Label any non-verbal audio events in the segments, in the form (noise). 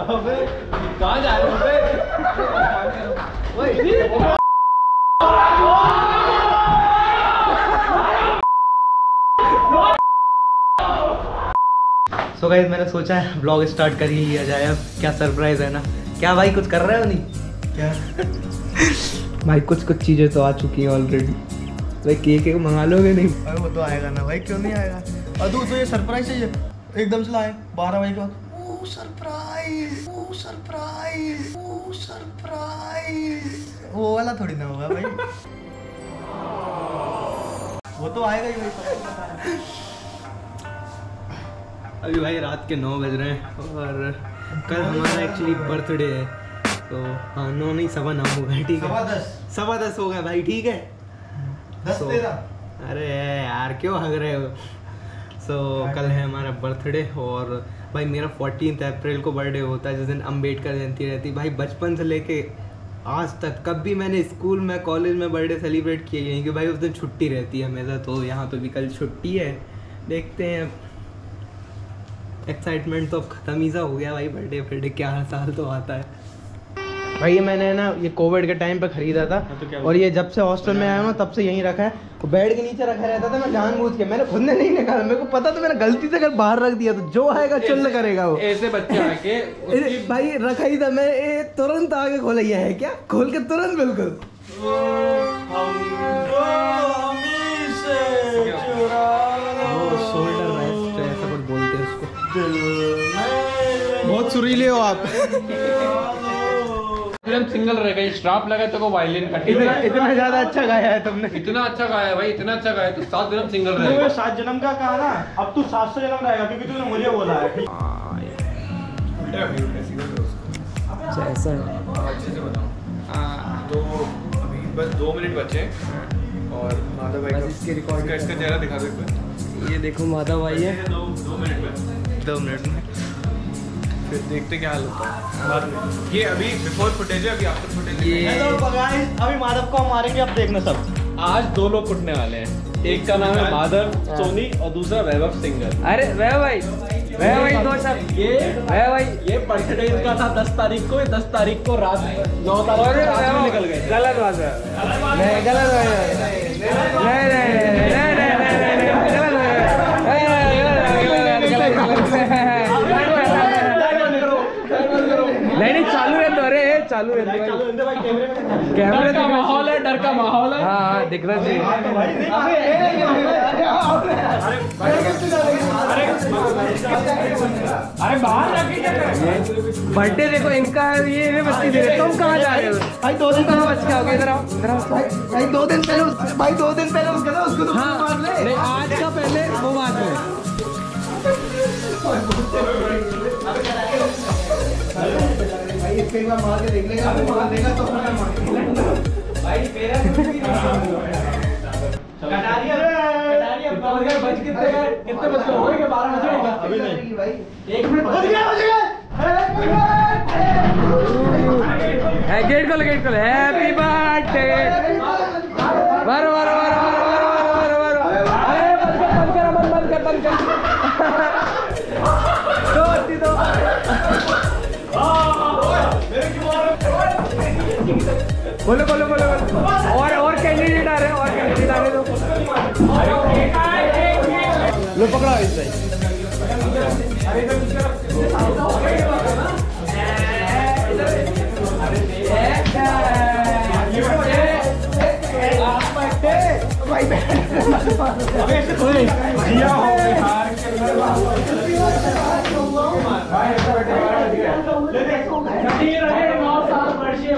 अबे कहाँ जा रहे हो बे सो गाइस मैंने सोचा है ब्लॉग स्टार्ट कर ही लिया जाए। अब क्या सरप्राइज़ है ना? क्या भाई कुछ कर रहे हो नहीं? क्या? (laughs) भाई कुछ कुछ चीज़ें तो आ चुकी हैं ऑलरेडी भाई केक एक मंगा लोगे नहीं? अरे वो तो आएगा ना। भाई क्यों नहीं आएगा? अदू तो ये सरप्राइज़ है ये। एकदम से लाए बारह बजे के बाद। Oh surprise oh surprise oh surprise वो वाला थोड़ी ना होगा भाई। वो तो आएगा ही भाई। है। अभी भाई रात के नौ बज रहे हैं और कल हमारा एक्चुअली बर्थडे है। तो हाँ नौ नहीं सवा नौ होगा ठीक है। सवा दस। होगा भाई ठीक है। दस So, अरे यार क्यों हग रहे हो? सो कल है हमारा बर्थडे और भाई मेरा फोर्टीन अप्रैल को बर्थडे होता है, जिस दिन अंबेडकर जयंती रहती भाई बचपन से लेके आज तक, कभी मैंने स्कूल में कॉलेज में बर्थडे सेलिब्रेट किए नहीं कि भाई उस दिन छुट्टी रहती है हमेशा तो यहाँ तो भी कल छुट्टी है। देखते हैं अब। एक्साइटमेंट तो अब खत्म ही सा हो गया भाई बर्थडे बर्थडे क्या हर साल तो आता है। भाई ये मैंने ना ये कोविड के टाइम पे खरीदा था और ये जब से हॉस्टल में आया हूँ तब से यहीं रखा है। तो बेड के नीचे रखा रहता था मैं जानबूझ के मैंने खुद ने नहीं निकाला। मेरे को पता था मैंने गलती से अगर बाहर रख दिया तो जो आएगा चुल्ल करेगा वो। ऐसे बच्चे आके (laughs) भाई रखा ही था मैं। तुरंत आगे खोला ये है क्या? खोल के तुरंत बिल्कुल। हैं बहुत सुरीले हो आप। (laughs) एकदम सिंगल रह गई स्ट्राप लगा तो को वायलिन कटी इतना इतना ज़्यादा अच्छा गाया है तुमने। इतना अच्छा गाया है भाई इतना अच्छा गाया तो सात दिन सिंगल तूने रहेगा सात जन्म का कहा ना अब तू सात सौ जन्म रहेगा क्योंकि तूने मुझे बोला है ऐसा है। अच्छे से बताओ तो अभी बस दो मिनट बचे हैं और माधव भाई का इसकी recording इसका इसका चेहरा दिखा दो एक बार। ये देखो माधव भाई है। दो मिनट में दो मिनट में। फिर देखते क्या हाल होता है। बाद में। ये अभी बिफोर फुटेज है अभी आफ्टर फुटेज ये- हेलो guys, अभी माधव को हम मारेंगे अब देखना सब। आज दो लोग कुटने वाले हैं। एक का नाम है माधव सोनी और दूसरा वैभव सिंगर अरे वह भाई। वह भाई दो शब्द ये वह भाई। ये बर्थडे इनका था दस तारीख को दस तारीख को रात नौ तारीख को निकल गए गलत बात है। गलत बात है। नहीं नहीं नहीं नहीं नहीं नहीं। चालू है कैमरे डर का माहौल है डर का माहौल है हाँ हाँ दिखना चाहिए अरे बाहर जाके बर्थडे देखो इनका है, ये इन्हें बच्ची दे रहे तुम कहाँ जा रहे हो भाई दो दिन कहाँ बच के आओगे इधर आओ इधर आओ भाई भाई दो दिन पहले भाई दो दिन पहले उसका था उसको तो हाँ मार ले नहीं आज का पहले वो बात है भाई इसके एक बार मार के देख लेगा फिर मार देगा तो अपना मार बज कितने गए कितने बज गए? हो गए बारह बजे होगा अभी नहीं। भाई। 1 मिनट बच गया है गेट खोलो गेट खोलो। हैप्पी बोलो बोलो बोलो और और कैंडिडेट आ रहे हैं, और कैंडिडेट आ रहे हैं लो, पकड़ो इस भाई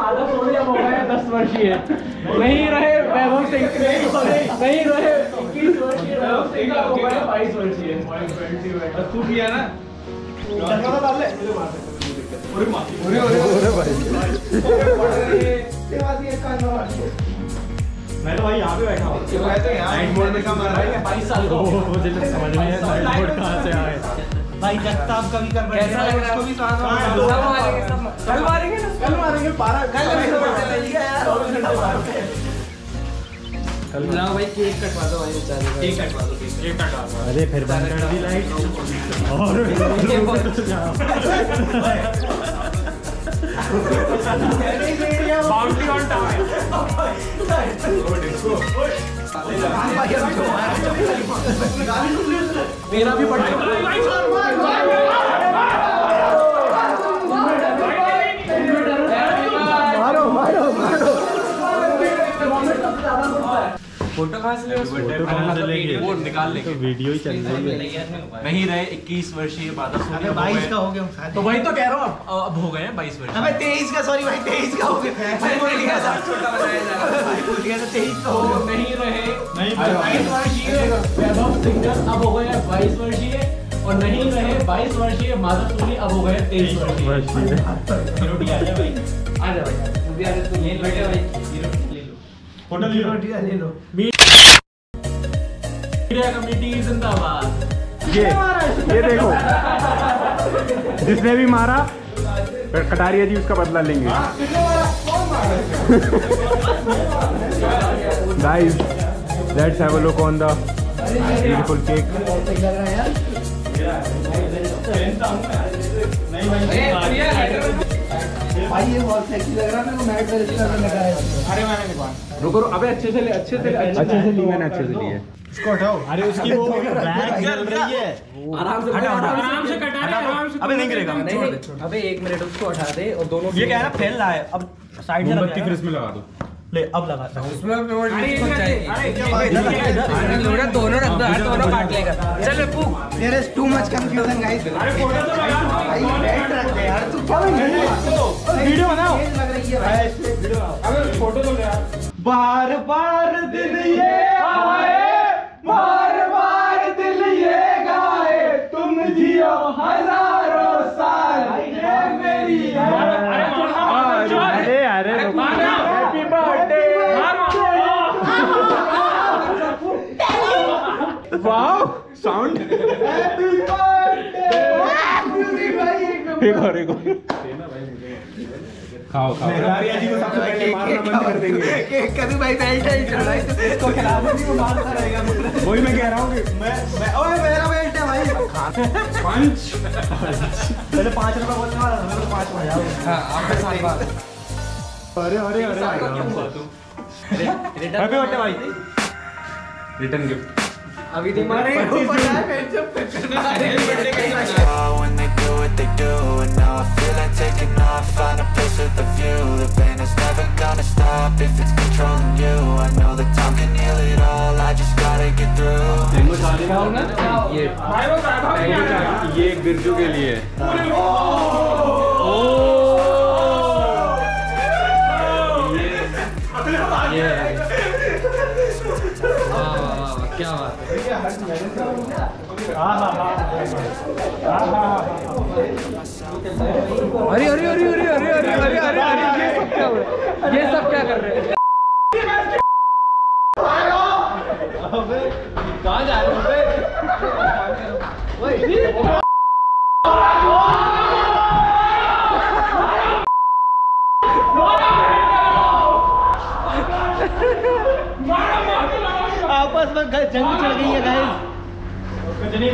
दस वर्षीय नहीं रहे वैभव सिंह नहीं रहे इक्कीस वर्षीय वैभव सिंह अब हो बाईस वर्षीय तू किया ना मैं तो भाई यहाँ पे बैठा हूँ। मैं तो यहाँ नाइट मोड में काम कर रहा है। बाईस साल को मुझे समझ नहीं आया नाइट मोड कहाँ से आए। भाई जगताप का भी कर बैठे कैसा लग रहा है? उसको भी साथ में सब मारेंगे सब कल मारेंगे। ना? कल मारेंगे बारह कल लाओ भाई केक कटवा दो भाई बेचारे ठीक कटवा दो ठीक कटवा दो। अरे फिर बंद कर दी लाइट और बाउंड्री ऑन टावर मेरा भी मारो मारो मारो फ़ोटो कहाँ से लेंगे? वो निकाल लेंगे। वीडियो ही चल रही है। नहीं रहे 21 वर्षीय बादल सोनी अब हो बाईस गए। का हो गया। तो वही तो कह रहा हूँ अब अब हो गए हैं 22 वर्ष अबे तेईस का सॉरी भाई तेईस का हो गया। मैं भूल गया था। भूल गया था तेईस का हो तो नहीं रहे। बाईस वर्षीय वैभव सिंगर अब हो गए हैं बाईस वर्षीय। और नहीं रहे बाईस वर्षीय माधव सोनी अब हो गए तेईस वर्षीय। आ जा भाई? आ जा भाई मूवी आ जा तू यहीं बैठे भाई। ले लो ले लो ले लो मीडिया कमेटी जिंदाबाद ये ये देखो। जिसने भी मारा कटारिया जी उसका बदला लेंगे। Guys let's have a look on the beautiful cake नहीं भाई ये बहुत सेक्सी लग रहा है मेरे को मैट पे रिश्ता में लगा है रुको रुको, अबे अच्छे से ले अच्छे से ले अच्छे से ली मैंने अच्छे से लिए इसको हटाओ। अरे उसकी वो बैग जल रही है। आराम से आराम से कटा रहे आराम से अबे नहीं गिरेगा। नहीं अबे एक मिनट उसको हटा दे और दोनों ये कह रहा फैल रहा है। अब साइड से मोमबत्ती लगा दो। ले अब लगाता हूँ। उसमें दोनों रख दो दोनों काट लेगा चल there is too much confusion guys video बनाओ। फ़ोटो तो बार बार दिल ये आए बार बार दिल ये गाए। तुम जियो हज़ार। साउंड हैप्पी बर्थडे एक और एक और। खाओ खाओ। जी को सबसे पहले मारना बंद कर देंगे। केक कभी भाई बेल्ट है चल रहा है इसको खिला दो नहीं वो मारता रहेगा वही मैं कह रहा हूँ कि मैं मैं ओए मेरा बेल्ट है भाई। पंच। पहले पाँच रुपए बोलने वाला था को पाँच बजा हाँ आपके साथ बात। अरे अरे अरे। हैप्पी बर्थडे भाई। रिटर्न गिफ्ट अभी दिमाग Oh, when they do what they do And now I feel like taking off Find a place with a view The pain is never gonna stop If it's controlling you I know that time can heal it all I just gotta get through ये ये बिरजू के लिए अरे अरे अरे अरे अरे अरे अरे अरे अरे ये सब क्या हो रहा है ये सब क्या कर रहे हैं कहाँ जा रहे हो आपस में जंग चल गई है गाइस बर्थडे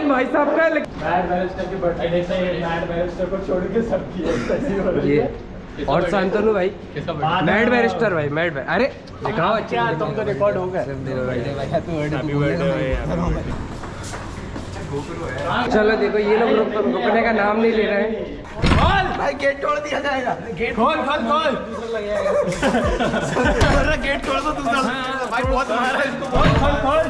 (laughs) भाई साहब का मैट बैरिस्टर की बर्थडे मैट बैरिस्टर को छोड़ के सब ये और शांतनु भाई। मैट बैरिस्टर भाई मैट बैर अरे दिखाओ अच्छे तुम तो रिकॉर्ड हो गए। चलो देखो ये लोग रुक, रुकने का नाम नहीं ले रहे हैं। भाई गेट तोड़ दिया जाएगा। गेट खोल खोल खोल। दूसरा गेट खोल (laughs) (laughs) दो दूसरा भाई बहुत मारा है इसको खोल खोल खोल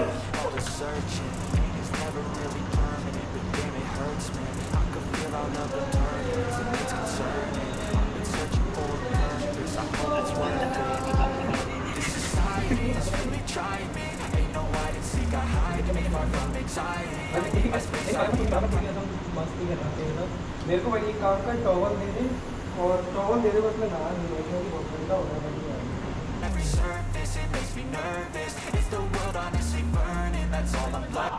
मेरे को भाई एक काम का टॉवल दे दे। और टॉवल दे दे बस मैं नहा नहीं रहा हूँ बहुत ठंडा हो रहा है। Every surface, it makes me nervous It's the world honestly burning, that's all I'm like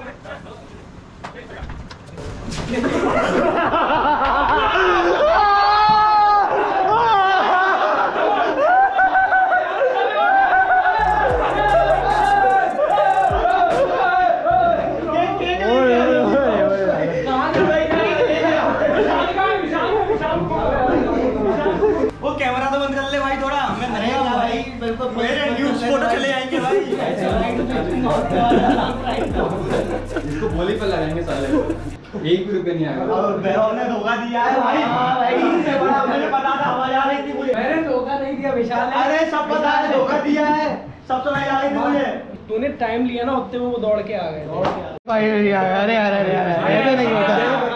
वो कैमरा तो बंद कर ले भाई थोड़ा मैं नया भाई मेरे फ़ोटो चले आएँगे भाई। इसको बोली पर लगाएँगे साले। एक भी रुपये नहीं आएगा। अब वैभव ने धोखा दिया है भाई। इससे बड़ा मुझे पता था हवा जा रही थी मुझे। मैंने धोखा नहीं दिया विशाल ने। अरे सब पता है धोखा दिया है। सब तो मैं आ रही थी मुझे। तूने टाइम लिया ना उतने में वो दौड़ के आ गए। भाई यार अरे यार अरे यार ऐसे नहीं होता।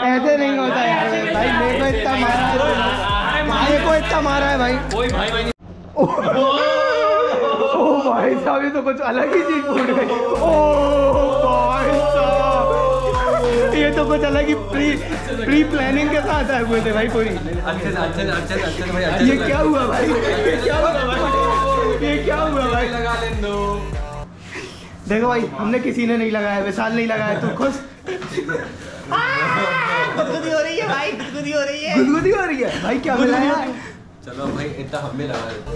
ऐसे नहीं होता यार। भाई मेरे को इतना मारा है। मेरे को इतना मारा है भाई। कोई भाई भाई ओ भाई साहब ये तो कुछ अलग ही चीज़ फूट गई ओ भाई साहब। ये तो कुछ अलग ही प्री प्री प्लानिंग के साथ आए हुए थे भाई पूरी। ये क्या हुआ भाई? ये क्या हुआ भाई? ये क्या हुआ भाई? लगा ले दो देखो भाई हमने किसी ने नहीं लगाया विशाल नहीं लगाया तू खुश? गुदगुदी हो रही है भाई गुदगुदी हो रही है। गुदगुदी हो रही है? भाई क्या मिला चलो भाई इतना हम भी लगा देते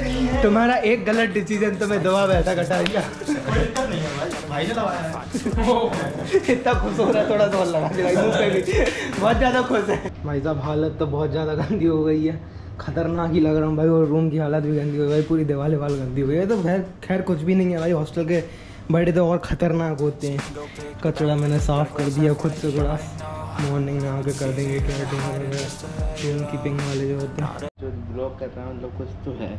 हैं तुम्हारा एक गलत डिसीज़न तुम्हें दबा बैठा कटा दिया इतना खुश हो रहा है थोड़ा सा लगा दे भाई मुँह पे भी। बहुत ज़्यादा खुश है। भाई साहब हालत तो बहुत ज़्यादा गंदी हो गई है। खतरनाक ही लग रहा हूँ भाई और रूम की हालत भी गंदी हो गई भाई पूरी दीवार वाल गंदी हो गई। है तो खैर खैर कुछ भी नहीं है भाई हॉस्टल के बड़े तो और खतरनाक होते हैं। कचरा मैंने साफ़ कर दिया खुद से थोड़ा। मॉर्निंग में आके कर देंगे क्या रूम कीपिंग वाले जो होते हैं। जो ब्लॉग कर रहा हूँ मतलब कुछ तो है।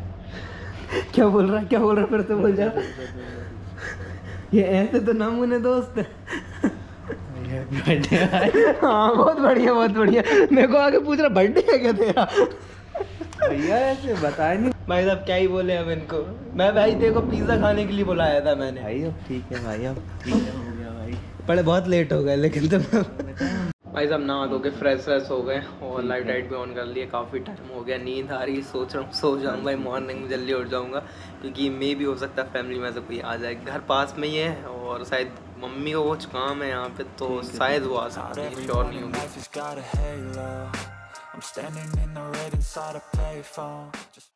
क्या बोल रहा है क्या बोल रहा है फिर से बोल जा। ये ऐसे तो नामुने दोस्त हाँ। बहुत बढ़िया बहुत बढ़िया। मेरे को आगे पूछ रहा बर्थडे है क्या तेरा? भैया ऐसे बताया नहीं। भाई साहब क्या ही बोले हम इनको। मैं भाई तेरे को पिज्जा खाने के लिए बुलाया था मैंने। भाई अब ठीक है भाई अब ठीक है हो गया भाई। बड़े बहुत लेट हो गए लेकिन तुम भाई साहब नहा धो के फ्रेश व्रेश हो गए और लाइट वाइट भी ऑन कर लिए। काफ़ी टाइम हो गया नींद आ रही सोच रहा हूँ सो जाऊँ भाई मॉर्निंग में जल्दी उठ जाऊँगा क्योंकि मे भी हो सकता है फैमिली में से कोई आ जाए। घर पास में ही है और शायद मम्मी को कुछ काम है यहाँ पे तो शायद वो आ सकती है श्योर नहीं होगी. I'm standing in the red inside a payphone. Just